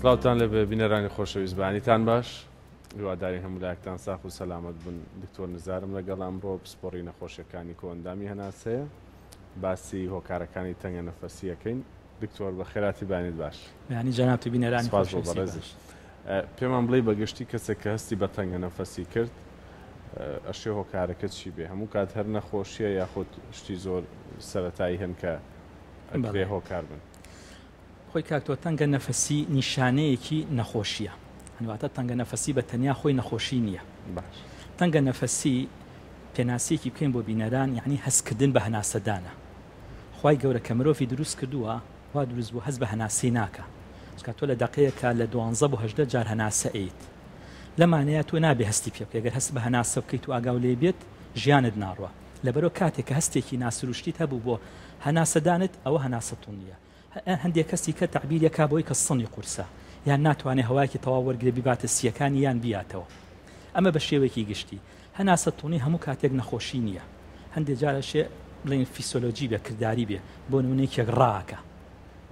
سڵاوتان لێبێ بینەرانی خۆشەویست بەیانیتان باش هیوادارین هەموو لایەکتان ساخ و سەلامەت بن دکتۆر نزارم لەگەڵ ئەمڕۆ پسپۆڕی نەخۆشیەکانی کۆئەندامی هەناسەیە باسی هۆکارەکانی تەنگە نەفەسیەکەین دکتۆر بە خێراتی بانیت باش ینی جەنات و بینەرانی سپاس بۆ بەڕێزش پێمان بڵێ بەگشتی کەسێک کە هەستی بە تەنگە نەفەسی کرد ئەشێ هۆکارەکە چی بێ هەموو کات هەر نەخۆشیە یاخود شتی زۆر سەتایی هەن کە ئەکرێ هۆکار بن خۆی کاک تۆ تەنگە نەفەسی نیشانەیەکی نەخۆشیە هەنواتە تەنگە نەفەسی بە تەنیا خۆی نەخۆشی نییە باش تەنگە نەفەسی پێناسیەکی بکەین بۆ بینەران یعنی هەستکردن بە هەناسەدانە خی گەورە کە مرۆڤی دروست کردووە وا دروست بوو هەز بە هەناسی ناکە چکە تۆ لە دقەیەکە لە دوانزە بۆ هەدە جار هەناسە ئەیت لەمانەیە تۆ نابێ هەستی پێ بکەگەر هەست بە هەناسە بکەیت و ئاگاو لێ بێت ژیانت ناڕوە لەبەرەوە کاتێک کە هەستێکی ناسروشتیت هەبوو بۆ هەناسەدانت ئەوە هەناسەتون نیە هەندێک کەس دیکە تەعبیریان کا بەوەی کە سنی قورسە یان ناتوانێت هەوایەکی تەواو وەرگرێت بیباتە سییەکانی یان بیاتەوە. ئەمە بە شێوەیەکی گشتی. هەناسە توونی هەموو کاتێک نەخۆشی نییە. هەندێک جار ئەشێ بڵێین فیسۆلۆجی بێت، کرداری بێت. بۆ نموونە یەکێک ڕاکە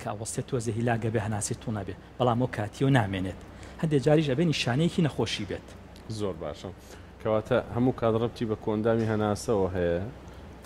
کە ئەوەستێت تۆزێ هیلاک ئەبێت هەناسەی توون ئەبێت، بەڵام ئەو کاتییە و نامێنێت. هەندێک جاریش ئەبێت نیشانەیەکی نەخۆشی بێت. زۆر باشە. کەواتە هەموو کات ڕەبتی بە کۆئەندامی هەناسەوە هەیە،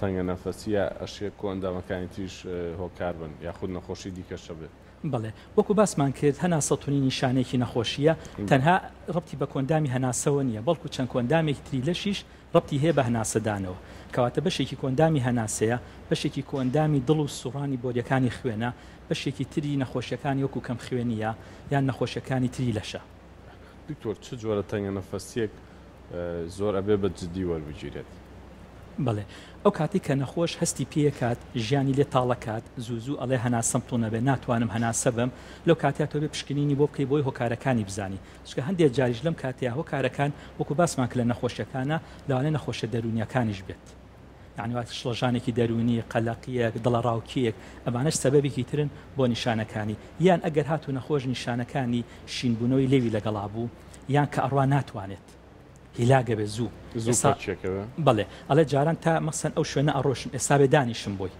تەنگەنەفەسی یا ئەشێ کۆئەندامەکانی تریش هۆکار بن یاخود نەخۆشی دیکەش هەبێت. بەڵێ، وەکو باسمان کرد هەناسەتونی نیشانەیەکی نەخۆشییە، تەنها ڕەبتی بە کۆئەندامی هەناسەوە نییە، بەڵکو چەند کۆئەندامێکی تری لەشیش ڕەبتی هەیە بە هەناسەدانەوە، کەواتە بەشێکی کۆئەندامی هەناسەیە، بەشێکی کۆئەندامی دڵ و سوڕانی بۆریەکانی خوێنە، بەشێکی تری نەخۆشیەکانی وەکو کەمخوێنییە یان نەخۆشیەکانی تری لەشە. دکتۆر چ جۆرە تەنگە نەفەسیەک زۆر ئەبێ بە جدی وەربگیرێت؟ بەڵێ ئەو کاتی کە نەخۆش هەستی پێکات ژیانی لێ تاڵەکات زوو زوو ئەڵێ هەناسەم توند ئەبێ ناتوانم هەناسە بەم لەو کاتیا تۆ بێ پشکنینی بۆ بکەی بۆی هۆکارەکانی بزانی چونکە هەندێ جاریش لەم کاتیا هۆکارەکان وەکو باسمان کە لە نەخۆشیەکانە لەوانەیە نەخۆشیە دەرونیەکانیش بێت یانی واتە شڵەژانێکی دەروونی قەلەقیەک دڵەڕاوکیەک ئەمانەش سەبەبێکی ترن بۆ نیشانەکانی یان ئەگەر هات و نەخۆش نیشانەکانی شینبوونەوەی لێوی لەگەڵا بوو یان کە ئەڕوا ناتوانێت هیلاگە بێ زوو بڵێ ئەڵێ جاران تا مەسەن ئەو شوێنە ئەڕۆشم ئێستا بێ دانیشم بۆی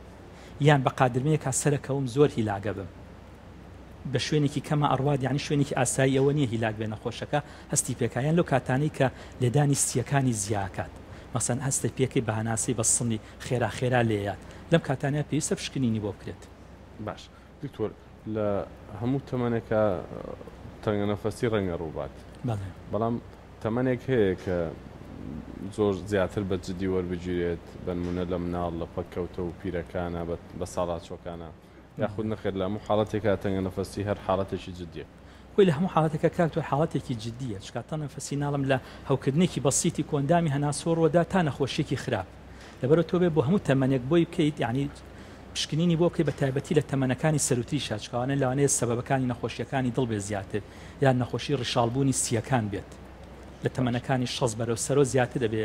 یان بە قادرمەیەکا سەرەکەوم زۆر هیلاگە بم بە شوێنێکی کەما ئەڕوات یانی شوێنێکی ئاسایی ئەوە نییە هیلاک بێ نەخۆشەکە هەستی پێکا یان لەو کاتانەی کە لێدانی سییەکانی زیاکات مەسەن هەستە پێکەی بە هەناسەی بە سنی خێرا خێرا لێیات لەم کاتانە پێویستە پشکنینی بۆ بکرێت. باش دکتۆر لە هەموو تەمەنێکا تەنگەنەفەسی ڕەنگە ڕووبات بەڵام تەمەنێک هەیە کە زۆر زیاتر بە جدی وەربگیرێت بەنمونە لە مناڵ لە پەککەوتە و پیرەکانە بە ساڵاچۆکانە. یاخود نەخێر لە هەموو حاڵەتێکا تەنگە نەفەسی هەر حاڵەتێکی جدیە؟ خۆی لە هەموو حاڵەتێکا کاک دکتۆر حاڵەتێکی جدیە چکا تەنگ نەفەسی ناڵم لە هەوکردنێکی بەسیتی کۆئەندامی هەناسۆڕوەدا تا نەخۆشیەکی خراپ لەبەرئەوە تۆ بێ بۆ هەموو تەمەنێک بۆی بکەیت یانی پشکنینی بۆ بکەیت بە تایبەتی لە تەمەنەکانی سەروتریشا چکا ئەوانە لەوانەیە سەبەبەکانی نەخۆشیەکانی دڵ بێت زیاتر یان نەخۆشی ڕیشاڵبوونی سییەکان بێت لە تەمەنەکانی شەست بەرەو سەرۆ زیاتر دەبێ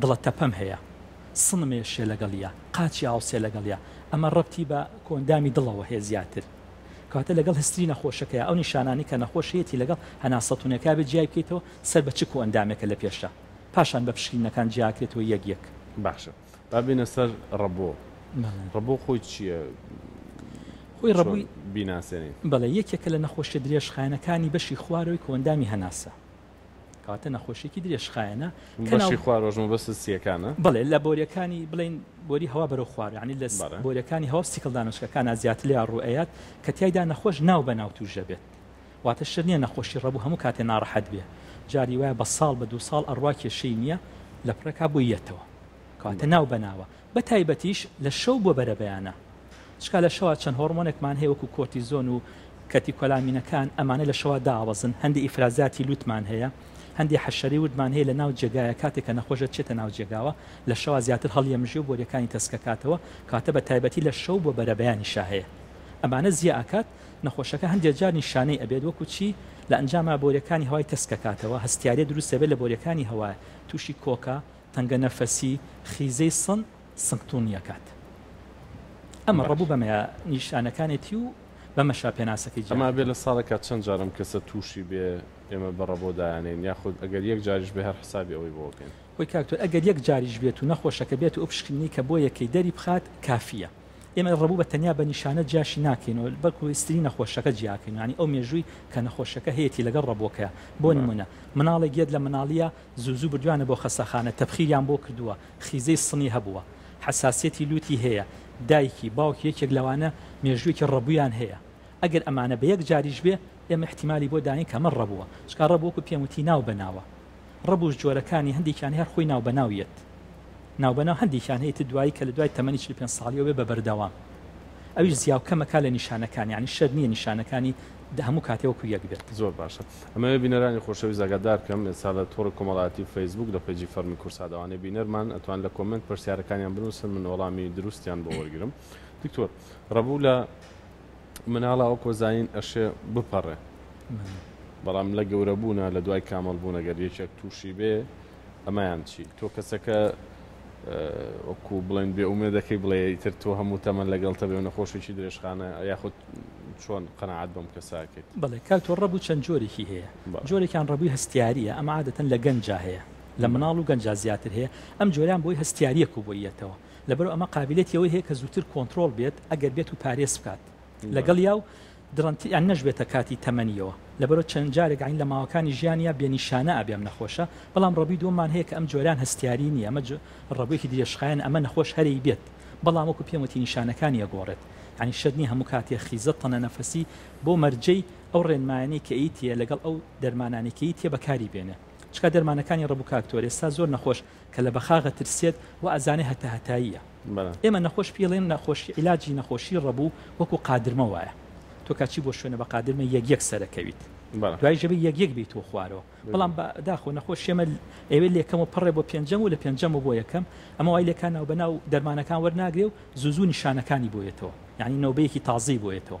دڵە تەپەم هەیە سنم ئێشێ لەگەڵیا قاچی ئاڵسێ لەگەڵیا ئەمە ڕەبتی بە کۆئەندامی دڵەوە هەیە زیاتر کەواتە لەگەڵ هستری نەخۆشەکەیا ئەو نیشانانەی کە نەخۆشەیەتی لەگەڵ هەناسە تونەکەیا بێت جیای بکەیتەوە سەر بە چ کۆئەندامێکە لە پێشە پاشان بە پشکینەکان جیا ئەکرێتەوە یەک یەک. باشە با بێنە سەر ڕەبۆ ڕەبۆ خۆی چییە؟ خۆی ڕەبۆ چۆن بیناسێنین؟ بەڵێ یەکێکە لە نەخۆشیە درێژخایەنەکانی بەشی خوارەوەی کۆئەندامی هەناسە. کەواتە نەخۆشیێکی درێژخایەنە بەشی خوارۆژ مەبەست سیەکانە بڵێ لە بۆریەکانی بڵین بۆری هەوا بەرەو خوارانی لە بۆریەکانی هەوا سیکل دانشکەکان زیاتر لە ڕوئەیات کە تایدا نەخۆش ناو بە ناو توژە بێت واتە شت نیە نەخۆشی ڕەبوو هەموو کاتێ ناڕەحەت بێ جاری وایە بە ساڵ بە دو ساڵ ئەڕوا کێشەی نییە لە پڕێکا بۆی یەتەوە کاتە ناو بەناوە بە تایبەتیش لە شەو بۆ بەرەبەیانە چکا لە شەوا چەند هۆڕمۆنێکمان هەیە وەکو کۆرتیزۆن و کەتیکۆلامینەکان ئەمانە لە شەوا دابەزن هەندێ ئیفرازاتی لوتمان هەیە هەندێ حەشەرەی وردمان هەیە لە ناو جێگایە کاتێک کە نەخۆش دەچێتە ناو جێگاوە لە شەوا زیاتر هەڵیەمژێ و بۆریەکانی تەسکەکاتەوە کەواتە بە تایبەتی لە شەو بۆ بەرەبەیانیشا هەیە ئەمانە زیا ئەکات نەخۆشەکە هەندێ جار نیشانەی ئەبێت وەکو چی لە ئەنجاما بۆریەکانی هەوای تەسکەکاتەوە هەستیارێ دروست ئەبێت لە بۆریەکانی هەوا توشی کۆکە تەنگەنەفەسی خیزەی سن سنگتونیەکات ئەمە ڕەبوو بە مەیە نیشانەکانێتی و بە مەشا پێناسەکەی جا. ئەمابێ لە ساڵێکا چەند جار ئەم کەسە تووشی بێ ئێمە بە ڕەبۆ دایانێین یاخود ئەگەر یەک جاریش بێ هەر حسابی ئەوەی بۆ ئەکەین؟ خۆی کاک دکتۆر ئەگەر یەک جاریش بێت و نەخۆشەکە بێت و ئەو پشکنینەی کە بۆ یەکەی دەری بخات کافیە ئێمە ڕەبوو بە تەنیا بە نیشانە جیاشی ناکەینەوە بەڵکو هیستری نەخۆشەکە جیا ئەکەین یانی ئەو مێژووی کە نەخۆشەکە هەیەتی لەگەڵ ڕەبۆکەیا بۆ نمونە مناڵێک یەت لە مناڵیە زوو زوو بردویانە بۆ خەستەخانە، تەبخیریان بۆ کردووە، خیزەی سنی هەبووە، حەساسیەتی لوتی هەیە، دایکی، باوکی یەکێک لەوانە مێژوویەکی ڕەبویان هەیە، ئەگەر ئەمانە بە یەک جاریش بێ ئێمە ئیحتیمالی بۆ داین کە ئەمە ڕەبوە، چکا ڕەب وەکو پێم وتی ناو بەناوە، ڕەبوش جۆرەکانی هەندێکیان هەیە هەر خۆی ناو بەناو یەت، ناو بەناو هەندێکیان هەیە تر دوایی کە لە دوای تەمەنی چل و پێنج ساڵیەوە بێ بە بەردەوام ئەویش زیاو کەم ئەکا لە نیشانەکان، یانی شەرت نیە نیشانەکانی دە هەموو کاتێ وەکو یەک بێت. زۆر باشە. ئەمەوێ بینەرانی خۆشەویست ئاگادار بکەم ئێستا لە تۆڕی کۆمەڵایەتی فەیسبووک لە پەیجی فەرمی کورسا دەوانێ بینەرمان ئەتوان لە کۆمێنت پرسیارەکانیان بنووسن من وەڵامی دروستیان بۆ وەرگرم دکتۆر ڕەبوو لە مناڵە وەکۆ زانین ئەشێ بپەڕێ بەڵام لە گەورەبوونا لە دوای کامەڵبوون ئەگەر یەکێک تووشی بێ ئەمەیان چی تۆ کەسەکە وەکو بڵێن بێ ئومێ دەکەی بڵێ ئیتر تۆ هەموو تەمەن لەگەڵتە بێ نەخۆشێکی درێژخانە یاخود چۆن قەنەعات بەم کەساکەیت بڵێ کاک تۆ ڕەبوو چەند جۆرێکی هەیە جۆرێکیان ڕەبووی هەستیاریە ئەمە عادەتەن لە گەنجا هەیە لە مناڵ و گەنجا زیاتر هەیە ئەم جۆریان بۆی هەستیاریەک و بۆی یەتەوە لەبەرو ئەمە قابلێتی ئەوەی هەیە کە زووتر کۆنترۆڵ بێت ئەگەر بێت و پارێز بکات لەگەڵیا و درەنت یان نەشبێتە کاتی تەمەنیەوە لەبەرو چەند جارێک عەین لە ماوەکانی ژیانیا بێ نیشانە ئەبێ ئەم نەخۆشە بەڵام ڕەبوی دوەممان هەیە کە ئەم جۆرەیان هەستیاری نیە ئەمە ڕەبویەکی درێژخایەنە ئەمە نەخۆش هەرەی بێت بەڵام وەکو پێم وتی نیشانەکانی ئەگۆڕێت یانی شەرت نیە هەموو کاتێ خیزە تەنە نەفەسی بۆ مەرجەی ئەو ڕێنمایانەی کە ی تیە لەگەڵ ئەو دەرمانانەی کە ی تیە بەکاری بێنێ چکا دەرمانەکانی ڕەبو کاک تۆر ئێستا زۆر نەخۆش کە لە بەخاغە ترسێت وا ئەزانێ هەتا هەتاییە. ئێمە نەخۆش پیڵێن نەخۆشی عیلاجی نەخۆشی ڕەبوو وەکو قادرمە وایە تۆ کاچی بۆ شوێنە بە قادرمە یەک یەک سەرەکەویت دوای ژەبی یەک یەک بیتوە خوارەوە بەڵام بە داخۆ نەخۆش شێمە ئێوێ لێکەم و پڕێ بۆ پێنجەم و لە پێنجەم و بۆ یەکەم ئەمە وای لێکان ناو بەناو دەرمانەکان وەرناگرێ و زوو زوو نیشانەکانی بۆیەتەوە یانی نەوبەیەکی تازەی بۆیەتەوە.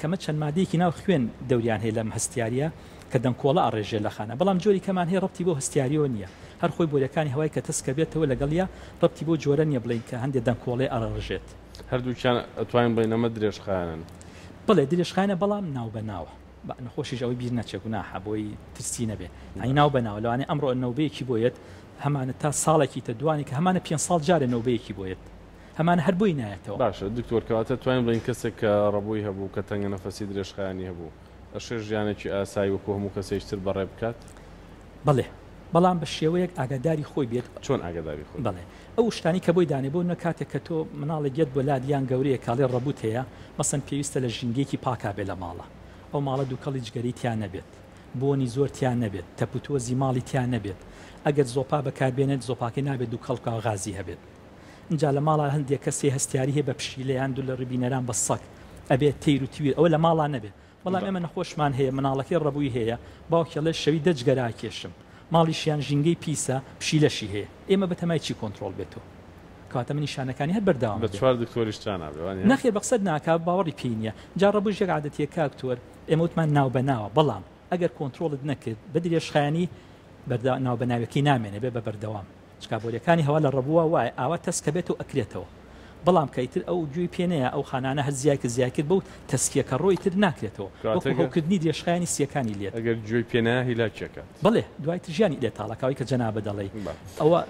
کەمە چەند مادەیەکی ناو خوێن دەوریان هەیە لەم هەستیاریە کە دەنکۆڵە ئەڕێ ژێر لە خانە بەڵام جۆری کەمان هەیە ڕەبتی بەو هەستیاریەوە نیە هەر خۆی بۆریەکانی هەوای کە تەسکە بێتەوە لەگەڵیا ڕەبتی بەو جۆرە نیە بڵێین کە هەندێ دەنکۆڵەی ئەڕەڕژێت. هەردووکیان ئەتوانین بڵێین ئەمە درێژخایەنن؟ بەڵێ درێژخایەنە بەڵام ناو بە ناوە بە نەخۆشیش ئەوەی بیر نەچێ گوناحە بۆی ترسی نەبێ یانی ناو بە ناوە لەوانەیە ئەمڕۆ نەوبەیەکی بۆ یەت هەمانە تا ساڵەکی تە دوانێکە هەمانە پێنج ساڵ جارێ نەوبەیەکی بۆ یەت هەمان هەر بۆی نایەتەوە. باشە دکتۆر کەواتە توانین بڵێین کەسێک کە ڕەبۆی هەبوو کە تەنگە نەفەسی درێژخایەنی هەبوو ئەشێ ژیانێکی ئاسایی وەکو هەموو کەسێکی تر بەڕێ بکات؟ بەڵێ بەڵام بە شێوەیەک ئاگاداری خۆی بێت. چۆن ئاگاداری خۆی بێت؟ بەڵێ ئەو شتانەی کە بۆی دانێ بۆ نە کاتێک کە تۆ مناڵێک یەت بۆ لات یان گەورەیەک کاڵێ ڕەبوت هەیە مەسەن پێویستە لە ژینگەیەکی پاکا بێ لە ماڵە ئەو ماڵە دوکەڵی جگەرەی تیا نەبێت بۆنی زۆر تیا نەبێت تەپوتۆزی ماڵی تیا نەبێت ئەگەر زۆپا بەکار بێنێت زۆپاکەی نابێت دوکەڵ بکا غازی هەبێت ئینجا لە ماڵا هەندێ کەسێ هەستیاری هەیە بە پشیلە یان دوو لە ڕبینەران بە سەگ ئەبێ تەیر و تیویر ئەوە لە ماڵا نەبێ بەڵام ئێمە نەخۆشمان هەیە مناڵەکەی ڕەبووی هەیە باوکێڵێ شەوی دە جگەرە ئاکێشم ماڵیشیان ژینگەی پیسە پشیلەشی هەیە ئێمە بەتەمای چی کۆنتڕۆڵ بێتەوە کەواتە من نیشانەکانی هەر بەردەوام بە چوار دکتۆریش ترا نابێ وانیە؟ نەخێر بە قسەت ناکا باوەڕی پێی نییە جا ڕەبووش یەک عادەتیە کاک تۆر ئێمە وتمان ناوبەناوە بەڵام ئەگەر کۆنتڕۆڵت نەکرد بە درێژخایەنی بەردە ناوبەناویەکەی نامێنێ بێ بە بەردەوام. چکا بۆریەکانی هەوا لە ڕەبووە وایە ئاوا تەس کەبێت و ئەکرێتەوە بەڵام کە ئیتر ئەو گوێی پێ نەیا ئەو خانانە هەر زیای کرد زیای کرد بەو تەسکیە کە ڕۆی تر ناکرێتەوە وەکو هەو کردنی درێژخایەنی سیەکانی لێت ئەگەر گوێی پێ نایا هیلاکی ئەکات. بەڵێ دوای تر ژیانی لێ تاڵە کە ئەوەی کە جەنابە دەڵێی ئەوە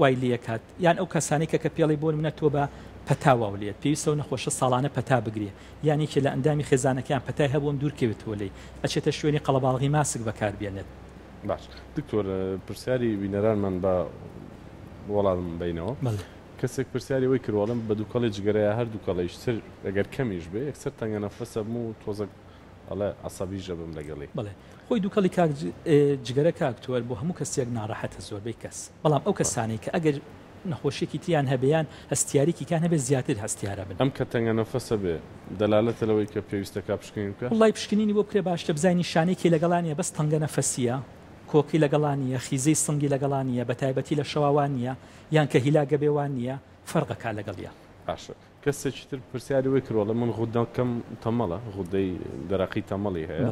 وای لێ ئەکات یان ئەو کەسانەی کە کە پێڵێی بۆن منە تۆ بە پەتا واو لێت پێویستە ئەو نەخۆشە ساڵانە پەتا بگرێ یان یەکێ لە ئەندامی خێزانەکەیان پەتای هەبوون دوور کەوێتەوە لێی ئەچێتە شوێنی قەڵەباڵغی ماسک بەکار بێنێت باش دکتۆر پرسیاری بینەرانمان بە وەڵام بینەوە کەسێک پرسیاری وەی کروڵم بە دووکەڵی جگەرەیە هەر دووکەڵیش تر ئەگەر کەمیش بێ یەکسەر تەنگە نەفەسە بم و تۆزەک ئەڵێ عسەبی ژەبم لەگەڵی بڵێ خۆی دووکەڵی کاک جگەرە کاکتوەر بۆ هەموو کەسێک ناڕەحەتە زۆربەی کەس بەڵام ئەو کەسانەی کە ئەگەر نەخۆشیەکی تیان هەبێ یان هەستیاریکی تیان هەبێ زیاتر هەستیارە بن. ئەم کە تەنگە نەفەسە بێ دەلالەتە لەوەی کە پێویستە کا پشکنین بکە؟ وەڵای پشکنینی بۆ بکرێ باشترە بزانین نیشانەیەکی لەگەڵا نیە بەس تەنگە نەفەسیە کۆکی لەگەڵا نیە خیزەی سنگی لەگەڵا نیە بەتایبەتی لە شەوا وا نیە یان کە هیلاگەبێ وا نیە فەرق ئەکا لەگەڵیا. باشە کەسێکی تر پرسیاری وەی کرد ئەڵێ من غودەکەم تەمەڵە، غودەی دەرەقی تەمەڵی هەیە،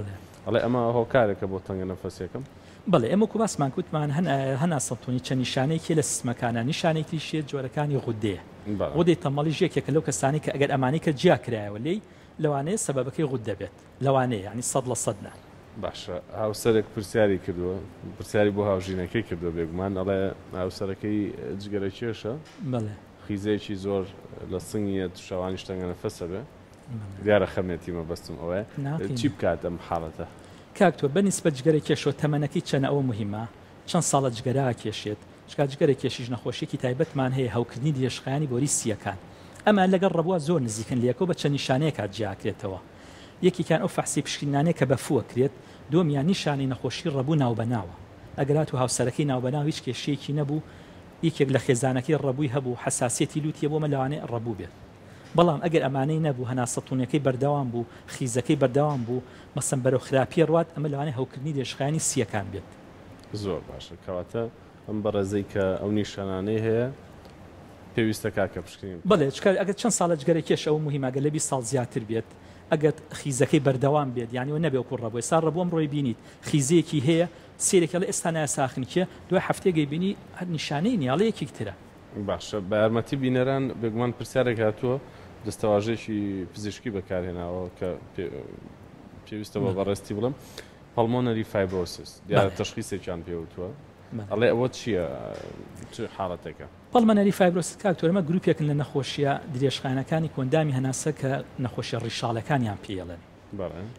ئەڵێ ئەمە هۆکارێکە بۆ تەنگە نەفەسیەکەم؟ بەڵێ ئێمە وەکو باسمان کرد وتمان هەنا سەتۆنی چەند نیشانەیەکی هەیە لە سیستمەکانا، نیشانەی تریشی هەیە جۆرەکانی غودەیە، غودەی تەمەڵیش یەکێکە لەو کەسانەی کە ئەگەر ئەمانەی کە جیا کرایەوە لێی لەوانەیە سەبەبەکەی غودە بێت، لەوانەیە یانی سەد لە سەد نا. باشە هاوسەرێک پرسیاری کردووە پرسیاری بۆ هاوژینەکەی کردووە بێگومان ئەڵێ هاوسەرەکەی جگەرەکێشە، خیزەیەکی زۆر لە سنگی یەت شەوانیش تەنگە نەفەسە بێ دیارە خەمێتی مەبەستم ئەوەیە ناقی چی بکات ئەم حاڵەتە. کاک تۆ بە نیسبەت جگەرە کێشەوە تەمەنەکەی چەنە ئەوە موهیمە؟ چەند ساڵە جگەرە ئاکێشێت؟ چگا جگەرە کێشیش نەخۆشیەکی تایبەتمان هەیە هەوکردنی درێژخایەنی بۆری سییەکان ئەمان لەگەڵ ڕەبوە زۆر نزیکن لەیەکەوە بە چەند نیشانەیەکا جیاکرێتەوە یەکێکیان ئەو فەحسی پشکنینانەیە کە بە فوە کرێت دومیان نیشانەی نەخۆشی ڕەبو ناوبەناوە ئەگەر هاتو هاوسەرەکەی ناوبەناو هیچ کێشەیەکی نەبو یەکێک لە خێزانەکەی ڕەبووی هەبوو حەساسیەتی لووتی هەبوو ئەمە لەوانەیە ڕەبوو بێت بەڵام ئەگەر ئەمانەی نەبوو هەناسە توونەکەی بەردەوام بوو خیزەکەی بەردەوام بوو مەسەن بەرەو خراپیە ڕوات ئەمە لەوانەیە هەوکردنی درێژخایەنی سییەکان بێت. زۆر باشە کەواتە ئەم بەڕێزەی کە ئەو نیشانانەی هەیە پێویستە کاکە پشکنین بکات. بەڵێ چکار ئەگەر چەند ساڵە جگەرە کێش ئەوە موهیمە ئەگەر لە بیست ساڵ زیاتر بێت ئەگەر خیزەکەی بەردەوام بێت یانی ئەوە نەبێ وەکو ڕەبو ئێستا ڕەبو ئەمڕۆی بینیت خیزەیەکی هەیە سیرەکی ئەڵێ ئێستا نایە ساخن کیە دوای حەفتەیەک ئەیبینی هەر نیشانەی نیە ئەڵێ یەکیک ترە. باشە بە یارمەتی بینەران بێگومان پرسیارێک هاتووە دەستەواژەیەکی پزیشکی بەکارهێناوە کە پێویستە بە بەڕێزتی بڵێم پەڵمۆنەری فایبرۆسس دیارە تەشخیسێکیان پێوتووە ئەڵێ ئەوە چییە چ حاڵەتێکە پەڵمەنەری فایبرۆس کاکتۆرمە گروپێکن لە نەخۆشیە درێژخایەنەکانی کۆندامی هەناسە کە نەخۆشیە ڕیشاڵەکانیان پێڵێن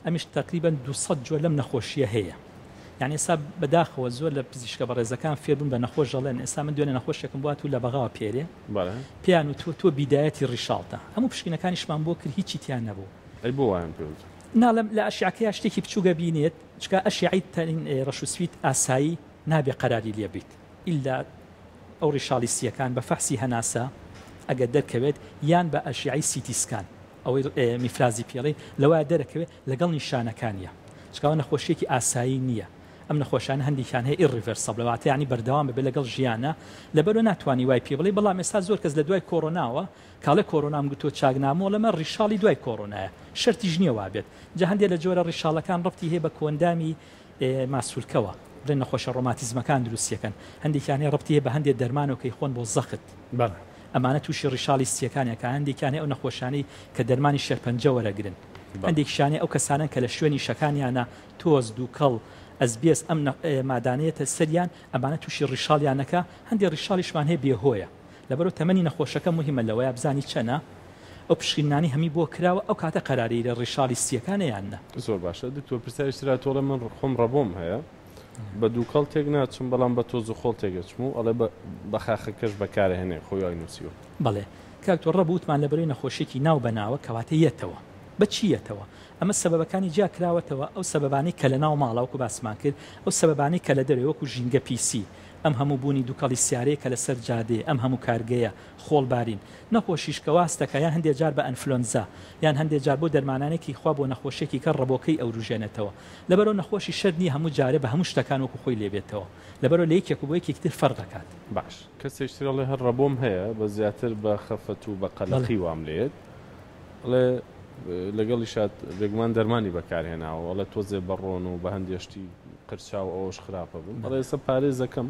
ئەمیش تەقریبەن دوو سەد جۆر لەم نەخۆشیە هەیە یانی ئێستا بەداخەوە زۆر لە پزیشکە بەڕێزەکان فێربوون بە نەخۆش دەڵێن ئێستا من دوێنێ نەخۆشێکم بوات و لە بەغاوە پێرێ پێیان و تۆ تۆ بیدایەتی ڕیشاڵتە هەموو پشکینەکانیشمان بۆ کرد هیچی تیان نەبوو ئەی بۆ وایان پێوت ناڵم لە ئەشیعەکەیا شتێکی بچووکە بینێت چکە ئەشیعی تەرین ڕەش و سویت ئاسایی نابێ قەراری لێ بیت ئللا ئەو ڕیشاڵیسیەکان بە فەحسی هەناسە ئەگەر دەرکەوێت یان بە ئەشیعی سیتیسکان ئەوەی میفرازی پێڵەی لەوە دەرەکەوێ لەگەڵ نیشانەکانیا، چونکە ئەوە نەخۆشییەکی ئاسایی نییە، ئەم نەخۆشانە هەندێکیان هەیە Irreversible واتە یانی بەردەوام ببێ لەگەڵ ژیانا، لەبەرو ناتوانی وای پێ بڵێی، بەڵام ئێستا زۆر کەس لەدوای کۆرۆناوە کاڵێ کۆرۆنام گرتووە چاک نامۆ ئەڵێمە ڕیشاڵی دوای کۆرۆنایە، شەرتیش نییە وابێت، جا هەندێ لەجۆرە ڕیشاڵەکان ڕەبتی هەیە بە کۆئەندامی ماسولکەوە، بڵێن نەخۆشە ڕۆماتیزمەکان دروستیەکەن، هەندێکیان هەیە ڕەبتی هەیە بە هەندێ دەرمانەوە کە ئیخۆن بۆ زەخت، ئەمانە توشی ڕیشاڵی سیەکان ئەکات، هەندێکیان هەیە ئەو نەخۆشانەی کە دەرمانی شێرپەنجە وەرەگرن، هەندێکیشان هەیە ئەو کەسانەن کە لە شوێنی شەکانیانە تۆز، دوکەڵ، ئەسبێس ئەم مادانە یەتە سەریان ئەمانە توشی ڕیشاڵیان ئەکات، هەندێ ڕیشاڵیشمان هەیە بێ هۆیە لەبەرو تەمەنی نەخۆشەکە موهیمە لەوەیە بزانی چەنە ئەو پشکنینانەی هەمی بۆ کراوە ئەو کاتە قەراری لە ڕیشاڵی سیەکانە یان نە. زۆر باشە دکتۆر پرسیاریش تر ئەتۆڵێ من خۆم ڕەبۆم هەیە بە دووکەڵ تێک ناچم بەڵام بە تۆز و خۆڵ تێک ئەچم و ئەڵێ بە خاخەکەش بەکار ئەهێنێ خۆی وای نووسیوە. بەڵێ کاک تۆ ڕەبو وتمان لەبەرەی نەخۆشیەکی ناو بەناوە کەواتە یەتەوە بە چی یەتەوە ئەمە سەبەبەکانی جیا کراوەتەوە ئەو سەبەبانەی کەلەناو ماڵە وەکو باسمان کرد ئەو سەبەبانەی کەلەدەرێ وەکو ژینگە پیسی ئەم هەموو بوونی دوکەڵی سیارەیە کە لەسەر جادەیە، ئەم هەموو کارگەیە، خۆڵبارین، نەخۆشیش کە واستەکا یان هەندێ جار بە ئەنفلۆنزا یان هەندێ جار بۆ دەرمانانێکی خوا بۆ نەخۆشیەکی کە ڕەبۆکەی ئەوروژێنێتەوە لەبەرەوە نەخۆشی شەرت نیە هەموو جارێ بە هەموو شتەکان وەکو خۆی لێبێتەوە لەبەرەوە لە یەکێک و بۆ یەکێکی تر فەرق ئەکات. باش کەسێک تر ئەڵێ هەر ڕەبۆم هەیە بەس زیاتر بە خەفەت و بە قەلەقی وام لێیەت ئەڵێ لەگەڵیشا بێگومان دەرمانی بەکارهێناوە ئەڵێ تۆزێ بە ڕۆن و بە هەندێ شتی قرچاو ئەوەش خراپە بم. بەڵێ ئێستا پارێزەکەم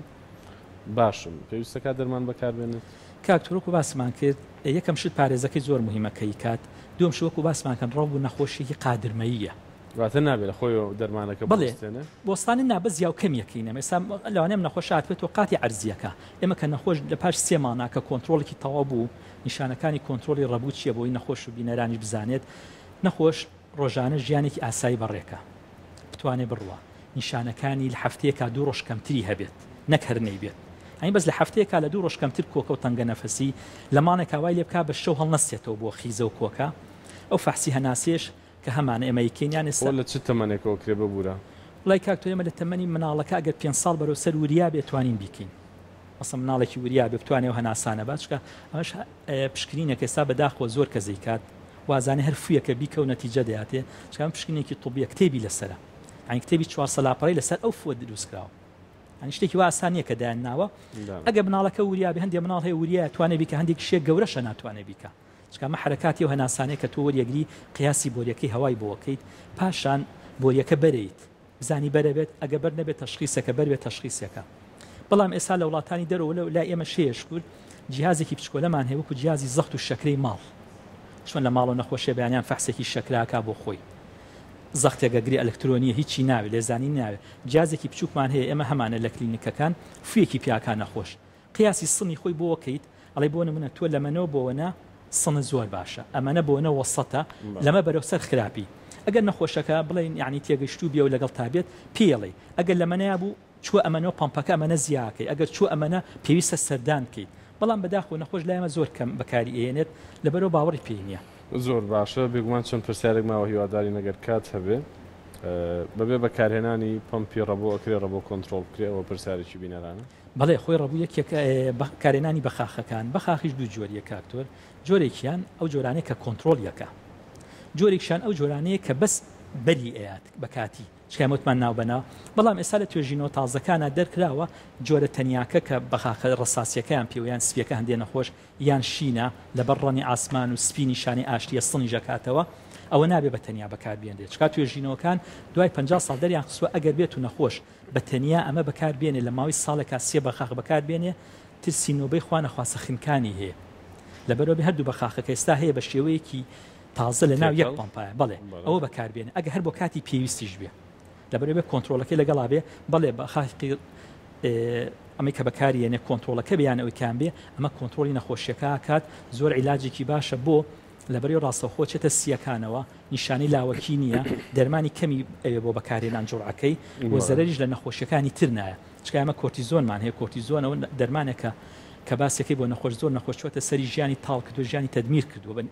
باشم پێویستە کات دەرمان بەکار بێنێت. کاک تۆر وەکو باسمان کرد یەکەم شت پارێزەکەی زۆر موهیمە کەی کات دووەم شت وەکو باسمان کەن ڕەو بوو نەخۆشیەکی قادرمەییە. واتە نابێ لە خۆیەوە دەرمانەکە بوەستێنێ؟ بوەستانێ نا بەس جیا و کەمی یەکەینە ئێستا لەوانەیە ئەم نەخۆشە هاتبێتەوە قاتی عەرزیەکە ئێمە کە نەخۆش لە پاش سێ مانە کە کۆنتڕۆڵێکی تەواو بوو نیشانەکانی کۆنتڕۆڵی ڕەبوو چیە بۆی نەخۆش و بینەرانیش بزانێت نەخۆش ڕۆژانە ژیانێکی ئاسایی بەڕێکە بتوانێت بڕوا نیشانەکانی لە هەفتەیەکا دوو ڕۆژ کەمتری هەبێت نەک هەر نەیبێت ئەی بەس لە هەفتەیەکا لە دوو ڕۆژ کەمتر کۆکە و تەنگە نەفەسی لە مانێکا وای لێ بکا بە شەو هەڵنەستێتەوە بۆ خیزە و کۆکە ئەو فەحسی هەناسێش کە هەمانە ئێمە یکەین یان ئێستا خۆ لە چ تەمەنێکەوە کرێ ببورە؟ وەڵای کاک تۆ ئێمە لە تەمەنی مناڵەکە ئەگەر پێنج ساڵ بەرەو سەر وریا بێت توانین بیکەین ئەسڵەن مناڵێکی وریا بێ بتوانێ ئەو هەناسانە با چکە ئەمەش پشکنینێک ئێستا بەداخەوە زۆر کەس دەیکات وازانێ هەر فویەکە بیکە و نەتیجە دەیاتێ چکان پشکنێکی طبیە کتێبی لەسرە ئەین کتێبی چوار سەلاپەڕی لەسەر ئەو فوە دروستکراوە ئەنی شتێکی وا ئاسانیە کە دایان ناوە ئەگە مناڵەکە وریا بێ هەندێ مناڵ هەیە وریە توانێ بیکە هەندێک شێ گەورەشە ناتوانێ بیکە چکامە حرکاتی و هەناسانەیە کە تۆ وەریەگری قیاسی بۆریەکەی هەوای بۆەکەیت پاشان بۆریەکە بەریت زانی بەرە بێت ئەگە بەر نەبێت تەشخیسەکە بەر بێت تەشخیسەکە بەڵام ئێسا لە وڵاتانی دەرەوە لە لای ئێمە شەیە شکور جیهازێکی بچکۆلەمان هەیە وەکو جیازی زەخت و شەکرەی ماڵ چۆن لە ماڵەوە نەخۆشیە بەیانیان فەحسێکی شەکراکە بۆ خۆی زەختێکە گری ئەلکترۆنیە هیچی ناوێت لێزانی ناوێت جیازێکی بچووکمان هەیە ئێمە هەمانە لە کلینیکەکان فویەکی پیاکان نەخۆش قیاسی سنی خۆی بۆ کەیت ئەڵێ بۆ نمونە تۆ لەمەنەوە بۆوەنە سنت زۆر باشە ئەمەنە بۆنە وەسەتە لەمە بەرەو سەر خراپی ئەگەر نەخۆشەکە بڵێن یانی تێگەشتوو بێ و لەگەڵ تا بێت پێی ئەڵێی ئەگەر لەمەنەیا بوو چوە ئەمەنەوە پەمپەکە ئەمەنە زیاکەی ئەگەر چوە ئەمەنە پێویستە سەردان کەیت بەڵام بەداخەوە نەخۆش لای ئێمە زۆر کەم بەکاری ئەیەنێت لەبەرەوە باوەڕی پێی نیە. زۆر باشە بێگومان چەند پرسیارێک ماوە هیوادارین ئەگەر کات هەبێ بەبێ بەکارهێنانی پەمپی ڕەبۆ ئەکرێ ڕەبۆ کۆنترۆڵ بکرێ ئەوە پرسیارێکی بینەرانە. بەڵێ خۆی ڕەبوو یەکێک کارێنانی بەخاخەکان بەخاخیش دوو جۆریە کاکتۆر جۆرێکیان ئەو جۆرانێک کە کۆنتترۆل یەکە جۆرێکشان ئەو جۆرانەیە کە بەس بەری ئەیات بەکاتی چکەمەوتمان ناو بەناو بەڵام ئێستا لە توێژینەوە تازەکانە دەرکراوە جۆرە تەنیاکە کە بەخاخە ڕساسیەکەیان پێویان سپیەکە هەندێ نەخۆش یان شینە لەبەر ڕەنی ئاسمان و سپی نیشانی ئاشتیە سنی ژەکاتەوە ئەوە نابێ بە تەنیا بەکاربیێنرێت چکات توێژینەوەکان دوای پ ساڵ دەریان خسوە ئەگەر بێت و نەخۆش بە تەنیا ئەمە بەکار بێنێ لە ماوەی ساڵێکا سێ بەخاخ بەکار بێنێ ترسی نۆبەی خوا نەخواستە خنکانی هەیە لەبەرئەوەبێ هەردوو بەخاخە کە ئێستا هەیە بە شێوەیەکی تازە لە ناو یەک پۆمپایە بەڵێ ئەوە بەکار بێنێ ئەگە هەر بۆ کاتی پێویستیش بێ لەبەرەوەێ کۆنتترۆلەکەی لەگەڵا بێ بەڵێ بە خاخی ئەمەی کە بەکاریێنێ کۆنتترۆلەکە بیان ئەوکان بێ ئەمە کۆنتترۆلی نەخۆشیەکە کات زۆر عیلاجێکی باشە بۆ لەبەری ڕاستەوخۆ چەتە سییەکانەوە نیشانەی لاوەکی نییە، دەرمانی کەمی ئەوێ بۆ بەکارهێنان جوڕعەکەی و زەرەریش لە نەخۆشییەکانی تر نایە، چکە ئێمە کۆرتیزۆنمان هەیە، کۆرتیزۆنە و دەرمانێکە کە باسیەکەی بۆ نەخۆش زۆر نەخۆش چۆتە سەری ژیانی تاڵ کردووە ژیانی تەدمیر کردووە بە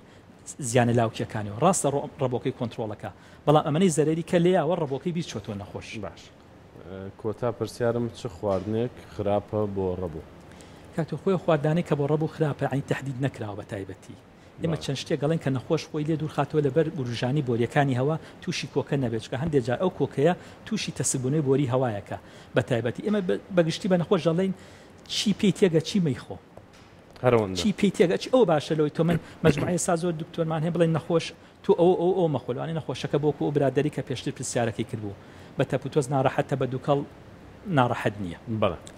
زیانە لاوکییەکانیەوە، ڕاستە ڕەبۆکەی کۆنتڕۆڵەکە بەڵام ئەمەنەی زەرەری کە لێیاوە ڕەبۆکەی بیر چۆتەوە نەخۆش. باش کۆتا پرسیارم چ خواردنێک خراپە بۆ ڕەبو؟ کاکە خۆێ خواردانەی کە بۆ ڕەبو خراپە یانی تەحدید نەکراوە بەتایبەتی. ئێمە چەند شتێک گەڵێن کە نەخۆش خۆی لێ دوورخاتەوە لەبەر وروژانی بۆریەکانی هەوا تووشی کۆکە نەبێت چکە هەندێک جار ئەو کۆکەیە تووشی تەسکبوونەوەی بۆری هەوایەکە بە تایبەتی ئێمە بەگشتی بە نەخۆش دەڵێین چی پێی تێگە چی مەیخۆ چی پێی تێگە ئەو باشە لەوەی تۆ من مجموعە سازۆر دکتۆرمان هەیە بڵێن نەخۆش تو ئەو ئەو ئەو مەخۆ لەوانەیە نەخۆشەکە بۆ کو ئەو برادەری کە پێشتر پرسیارەکەی کردبوو بە تەپ و تۆز ناڕەحەتە بە دوکەڵ ناڕەحەت نییە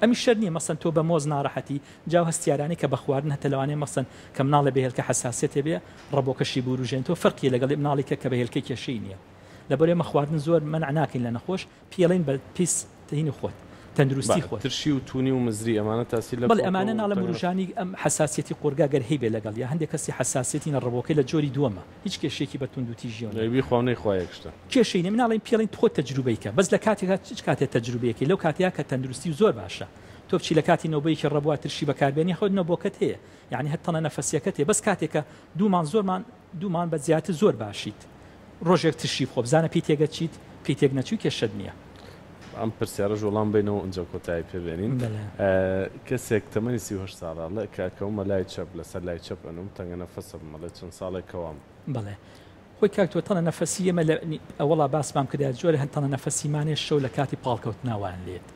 ئەمیش شەرت نییە مەسەن تۆ بە مۆز ناڕەحەتی جا ئەو هەستیارانەی کە بە خواردن هەتە لەوانەیە مەسەن کە مناڵێ بە هێلکە حەساسیەت هەبێ ڕەبۆکەشی بوروژێنێتەوە فەرقیە لەگەڵ مناڵیکە کە بە هێلکە کێشەی نییە لەبەرئێمە خواردن زۆر مەنع ناکەین لە نەخۆش پیڵین بە پیس ترینی خۆت تەندروستی خۆت. ترشی و تونی و مزری ئەمانە تاسی لەکۆکە و تەنگە. بەڵێ ئەمانە ناڵە مروژانی ئەم حەساسیەتی قورگە گەر هەیبێ لەگەڵیا هەندێ کەسی حەساسیەتی نەڕبۆکەی لە جۆری دووەمە هیچ کێشەیەکی بە توند و تیژیەوە نیە. ئەی بیخوا و نەیخوا یەک شتە. کێشەی نیە مناڵیم پیڵین خۆت تەجروبەی کە بەس لەکاتێکا چ کاتێ تەجروبەی کەی لەو کاتەیا کە تەندروستی و زۆر باشە تۆ بچی لەکاتی نەوبەیەکی ڕەبوا ترشی بەکار بێنی خۆت نەبۆکەت هەیە یانی هەر تەنە نەفەسیەکەت هەیە بەس کاتێکە دوومان زۆرمان دوومان بە زیاتر زۆر باشیت ڕۆژێک ترشی بخۆ بزانە پێی تێگەچیت پێی تێک نەچووی کێشەت نییە. ئەم پرسیارەش وەڵام بەینەوە ئنجا کۆتایی پێ بێنین کەسێک تەمەنی سی و هەشت ساراڵە کە ئەکەومە لای چەپ لەسەر لای چەپ ئەنوم تەنگە نەفەسم مەڵێ چەند ساڵێک کەوام. بەڵێ خۆی کاک تۆ تەنە نەفەسی ئێمە لە ئەوەڵا باسمان کردە جۆرە هەن تەنە نەفەسی مانێ شەو لە کاتی پاڵکەوتناوان لێت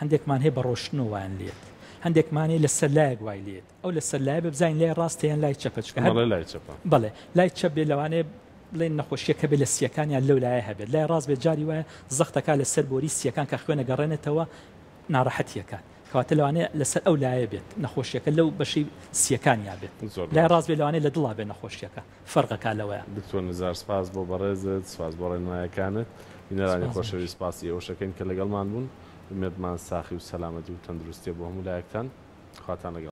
هەندێکمان هەیە بە ڕۆشتنەوەوان لێت هەندێکمانەی لە سەر لایەک وای لێت ئەو لە سەر لایە بێ بزانین لای ڕاستە یان لای چەپە چکە هەر لای چەپە بەڵێ لای چەپ بێ لەوانەیە بڵێن نەخۆشیە کە بێ لە سیەکان یان لەو لایە هەبێت لای ڕاست بێ جاری وایە زەختەکە لە سەر بۆری سیەکان کە خوێنە گەڕێنێتەوە ناڕەحەتیەکان کەواتە لەوانەیە لەسەر ئەو لایە بێت نەخۆشیەکە لەو بەشی سیەکان یا بێت لای ڕاست بێ لەوانەیە لە دڵا بێ نەخۆشیەکە فەرقەکە لەوەیە دکتۆر نزار سپاس بۆ بەڕێزت سپاس بۆ ڕێنمایەکانت بینەرانی خۆشەوی سپاسی ئەوشەکەین کە لەگەڵمان بوون ئومێدمان ساخی و سەلامەتی و تەندروستیە بۆ هەموو لایەکتان خواتان لەگەڵ